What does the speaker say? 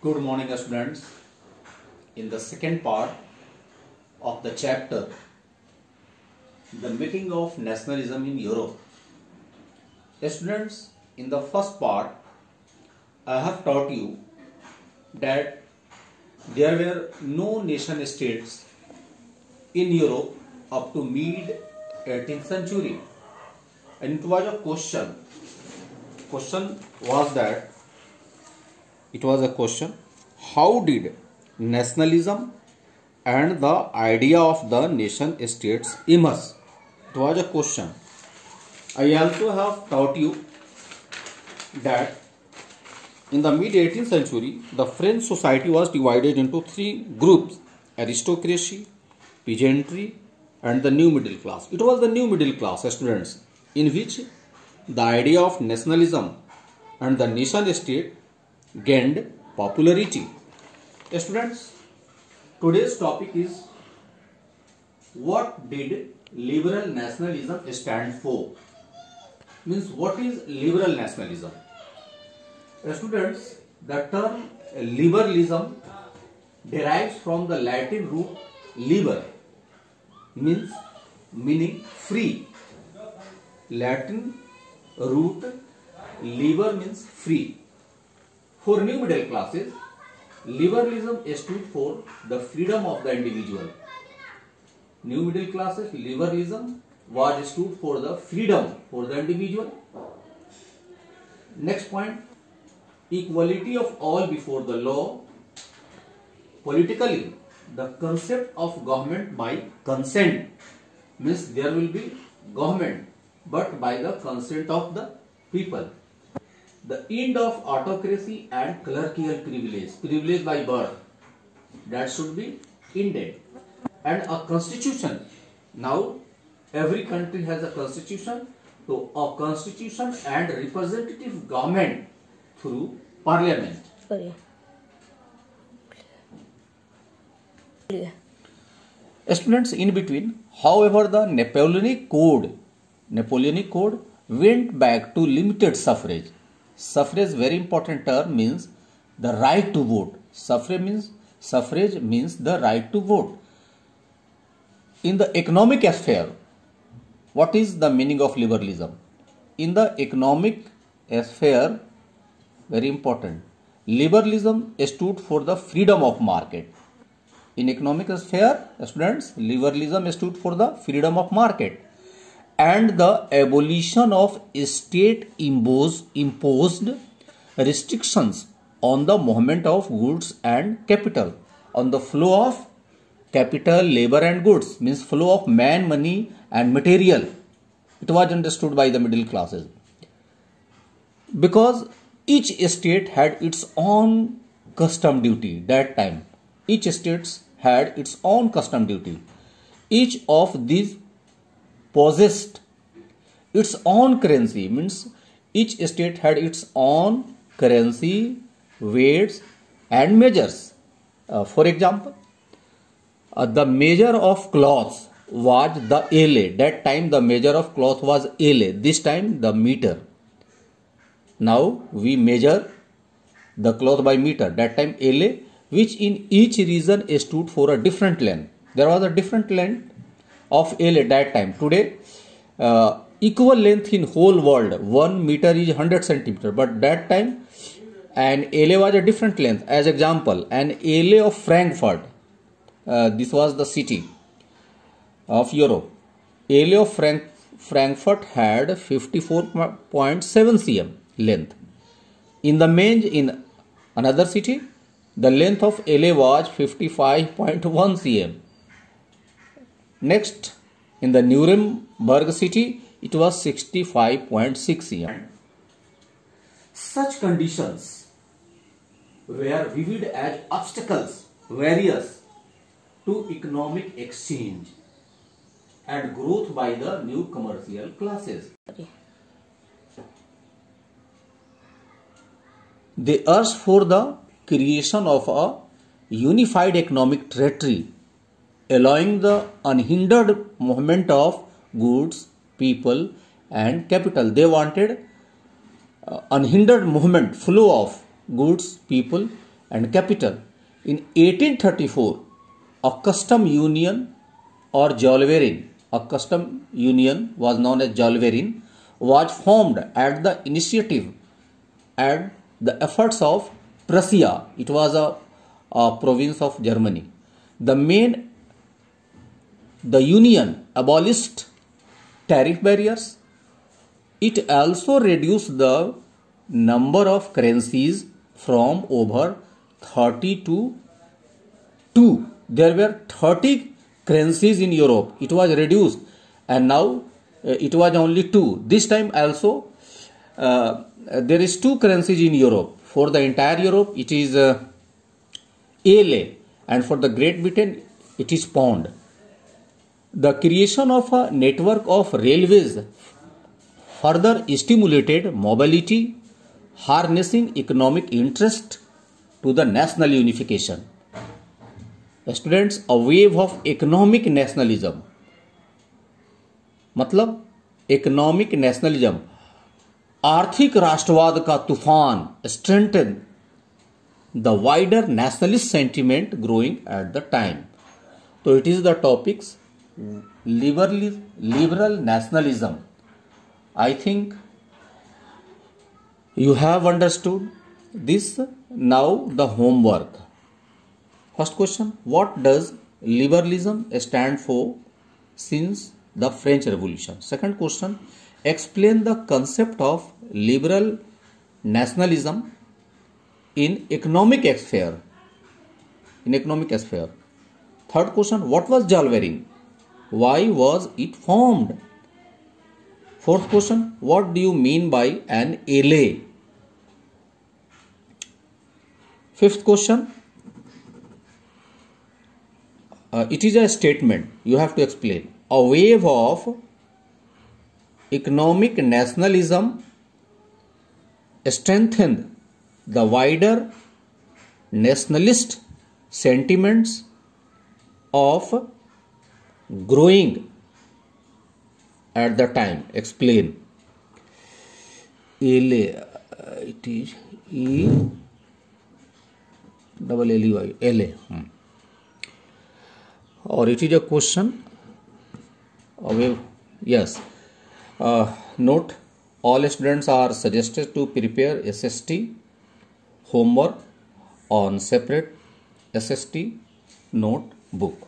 Good morning, students. In the second part of the chapter, the making of nationalism in Europe. Students, in the first part, I have taught you that there were no nation states in Europe up to mid 18th century. And it was a question. Question was that it was a question how did nationalism and the idea of the nation states emerge? It was a question. I also have taught you that in the mid 18th century the french society was divided into three groups aristocracy peasantry and the new middle class. It was the new middle class students in which the idea of nationalism and the nation state gained popularity. Students, today's topic is what did liberal nationalism stand for? Means what is liberal nationalism? Students, the term liberalism derives from the Latin root liber means meaning free. Latin root liber means free for new middle classes, liberalism stood for the freedom of the individual. New middle classes, liberalism was stood for the freedom for the individual. Next point, equality of all before the law. Politically, the concept of government by consent means there will be government but by the consent of the people the end of autocracy and clerical privilege, privilege by birth, that should be ended. And a constitution. Now, every country has a constitution. So, a constitution and representative government through parliament. Sorry. Students, in between, however, the Napoleonic Code, Napoleonic Code went back to limited suffrage suffrage very important term means the right to vote. Suffrage means suffrage means the right to vote. In the economic sphere what is the meaning of liberalism? In the economic sphere very important. Liberalism stood for the freedom of market. In economic sphere students liberalism stood for the freedom of market and the abolition of state imposed restrictions on the movement of goods and capital. On the flow of capital labor and goods means flow of man money and material. It was understood by the middle classes. Because each state had its own custom duty that time. Each state had its own custom duty. Each of these possessed its own currency means each state had its own currency weights and measures. Uh, for example uh, the measure of cloth was the elle that time the measure of cloth was elle this time the meter. Now we measure the cloth by meter. That time elle which in each region stood for a different length. There was a different length of elle at that time. Today, uh, equal length in whole world, 1 meter is 100 centimeter, but that time an elle was a different length. As example, an elle of Frankfurt, uh, this was the city of Europe. elle of Frank Frankfurt had 54.7 cm length. In the Mainz in another city, the length of elle was 55.1 cm. Next, in the Nuremberg city, it was 65.6 cm. Such conditions were viewed as obstacles, various to economic exchange and growth by the new commercial classes. They urged for the creation of a unified economic territory allowing the unhindered movement of goods, people and capital. They wanted uh, unhindered movement, flow of goods, people and capital. In 1834, a custom union or Zollverein, a custom union was known as Zollverein, was formed at the initiative and the efforts of Prussia. It was a, a province of Germany. The main, the union abolished tariff barriers. It also reduced the number of currencies from over 30 to 2. There were 30 currencies in Europe. It was reduced and now uh, it was only 2. This time also uh, there is two currencies in Europe. For the entire Europe it is uh, ALA and for the Great Britain it is pound. The creation of a network of railways further stimulated mobility, harnessing economic interest to the national unification. Students, a wave of economic nationalism. मतलब economic nationalism आर्थिक राष्ट्रवाद का तूफान strengthen the wider nationalist sentiment growing at the time तो it is the topics liberal nationalism. I think you have understood this. Now the homework. First question What does liberalism stand for since the French Revolution? Second question Explain the concept of liberal nationalism in economic sphere. In economic sphere. Third question What was Zollverein? Why was it formed? Fourth question What do you mean by an elle? Fifth question uh, It is a statement you have to explain. A wave of economic nationalism strengthened the wider nationalist sentiments of growing at the time. Explain. LA uh, it is E double L E Y L A. Hmm. or it is a question yes. Uh, note all students are suggested to prepare SST homework on separate SST note book